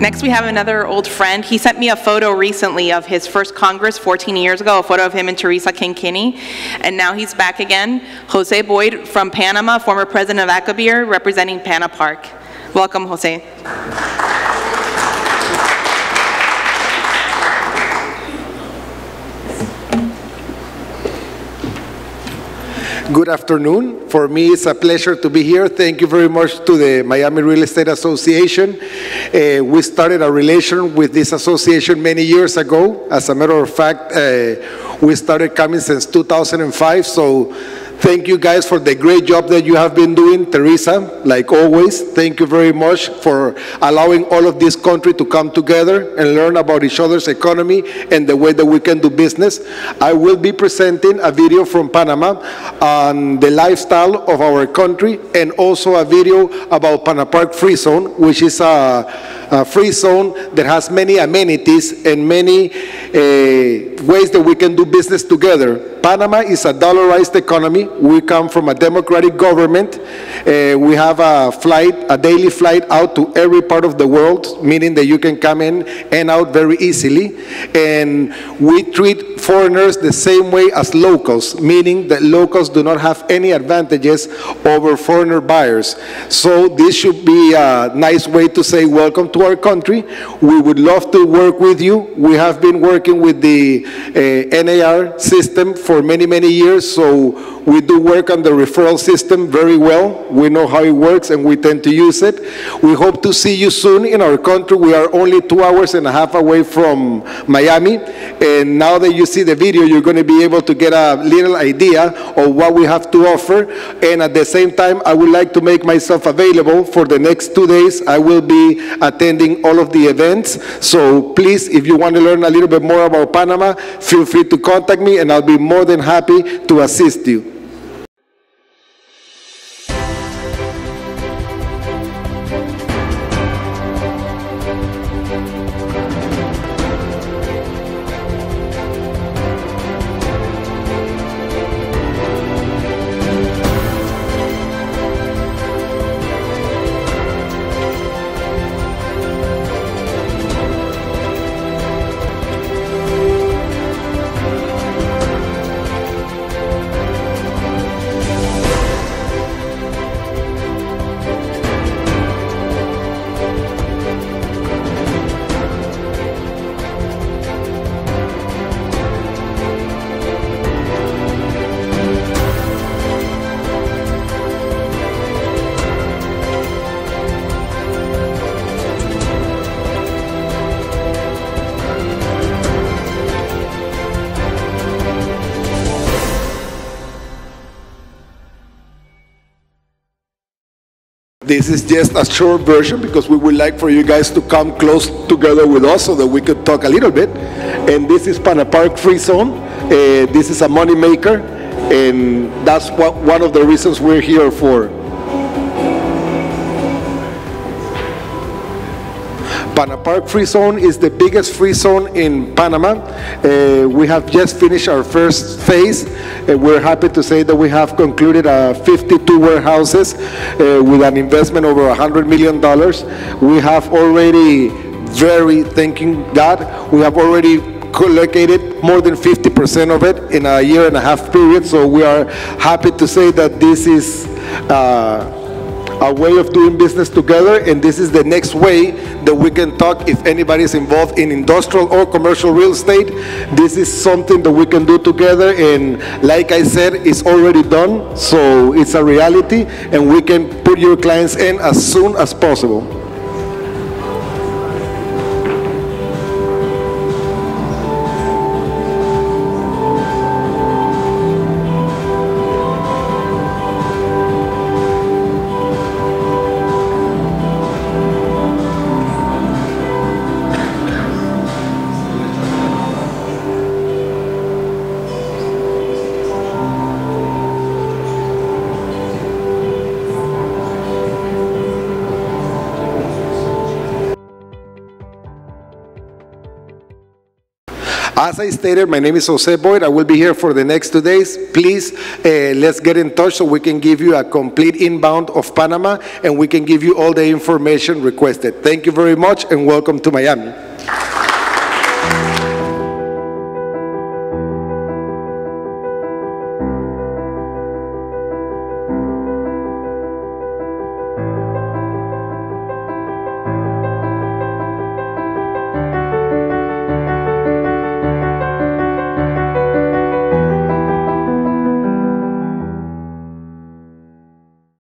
Next, we have another old friend. He sent me a photo recently of his first Congress 14 years ago, a photo of him and Teresa King Kinney. And now he's back again. Jose Boyd from Panama, former president of ACOBIR, representing Panapark. Welcome, Jose. Good afternoon. For me, it's a pleasure to be here. Thank you very much to the Miami Real Estate Association. Uh, we started a relation with this association many years ago. As a matter of fact, uh, we started coming since 2005. So Thank you guys for the great job that you have been doing. Teresa, like always, thank you very much for allowing all of this country to come together and learn about each other's economy and the way that we can do business. I will be presenting a video from Panama on the lifestyle of our country and also a video about Panapark Free Zone, which is a, a free zone that has many amenities and many uh, ways that we can do business together. Panama is a dollarized economy. We come from a democratic government. Uh, we have a flight, a daily flight out to every part of the world, meaning that you can come in and out very easily. And we treat foreigners the same way as locals, meaning that locals do not have any advantages over foreigner buyers. So this should be a nice way to say welcome to our country. We would love to work with you. We have been working with the uh, NAR system for many, many years, so we do work on the referral system very well. We know how it works and we tend to use it. We hope to see you soon in our country. We are only two hours and a half away from Miami, and now that you see the video, you're going to be able to get a little idea of what we have to offer. And at the same time, I would like to make myself available for the next two days. I will be attending all of the events. So please, if you want to learn a little bit more about Panama, feel free to contact me and I'll be more than happy to assist you. This is just a short version because we would like for you guys to come close together with us so that we could talk a little bit. And this is Panapark Free Zone. Uh, this is a money maker, and that's what, one of the reasons we're here for. Panapark Free Zone is the biggest free zone in Panama. Uh, we have just finished our first phase. Uh, we're happy to say that we have concluded uh, 52 warehouses uh, with an investment over $100 million. We have already, very thanking God, we have already collocated more than 50% of it in a year and a half period. So we are happy to say that this is uh, a way of doing business together and this is the next way that we can talk if anybody is involved in industrial or commercial real estate. This is something that we can do together and like I said it's already done so it's a reality and we can put your clients in as soon as possible As I stated, my name is Jose Boyd. I will be here for the next two days. Please, uh, let's get in touch so we can give you a complete inbound of Panama and we can give you all the information requested. Thank you very much and welcome to Miami.